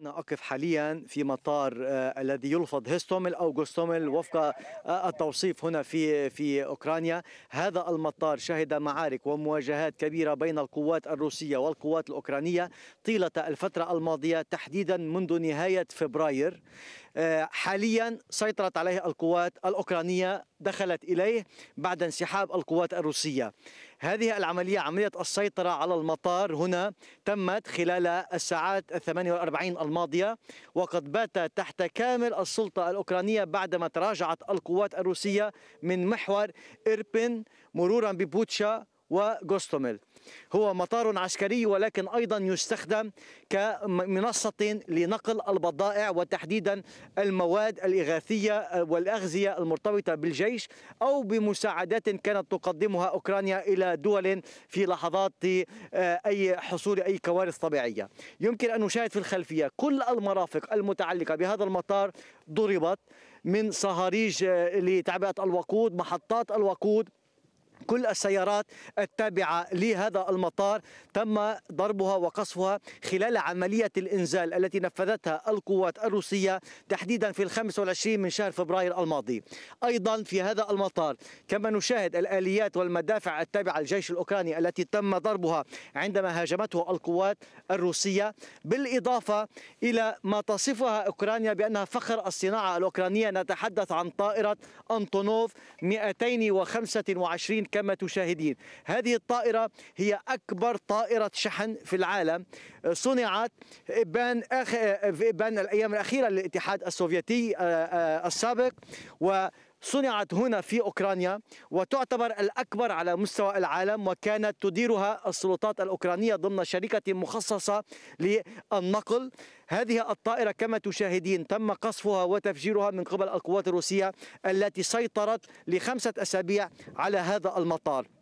أنا أقف حاليا في مطار آه الذي يلفظ هيستومل أو جوستومل وفق آه التوصيف هنا في في أوكرانيا. هذا المطار شهد معارك ومواجهات كبيرة بين القوات الروسية والقوات الأوكرانية طيلة الفترة الماضية تحديدا منذ نهاية فبراير. حاليا سيطرت عليه القوات الأوكرانية دخلت إليه بعد انسحاب القوات الروسية. هذه العملية عملية السيطرة على المطار هنا تمت خلال الساعات الثمانية والأربعين الماضية وقد بات تحت كامل السلطة الأوكرانية بعدما تراجعت القوات الروسية من محور إربن مرورا ببوتشا وغوستوميل. هو مطار عسكري ولكن أيضا يستخدم كمنصة لنقل البضائع وتحديدا المواد الإغاثية والأغذية المرتبطة بالجيش أو بمساعدات كانت تقدمها أوكرانيا إلى دول في لحظات أي حصول أي كوارث طبيعية. يمكن أن نشاهد في الخلفية كل المرافق المتعلقة بهذا المطار ضربت من صهاريج لتعبئة الوقود محطات الوقود كل السيارات التابعة لهذا المطار تم ضربها وقصفها خلال عملية الإنزال التي نفذتها القوات الروسية تحديدا في الخامس والعشرين من شهر فبراير الماضي. أيضا في هذا المطار كما نشاهد الآليات والمدافع التابعة للجيش الأوكراني التي تم ضربها عندما هاجمته القوات الروسية. بالإضافة إلى ما تصفها أوكرانيا بأنها فخر الصناعة الأوكرانية نتحدث عن طائرة أنطونوف 225 كما تشاهدين. هذه الطائرة هي أكبر طائرة شحن في العالم. صنعت إبان, أخ... إبان الأيام الأخيرة للاتحاد السوفيتي السابق و صنعت هنا في أوكرانيا وتعتبر الأكبر على مستوى العالم وكانت تديرها السلطات الأوكرانية ضمن شركة مخصصة للنقل. هذه الطائرة كما تشاهدين تم قصفها وتفجيرها من قبل القوات الروسية التي سيطرت لخمسة أسابيع على هذا المطار.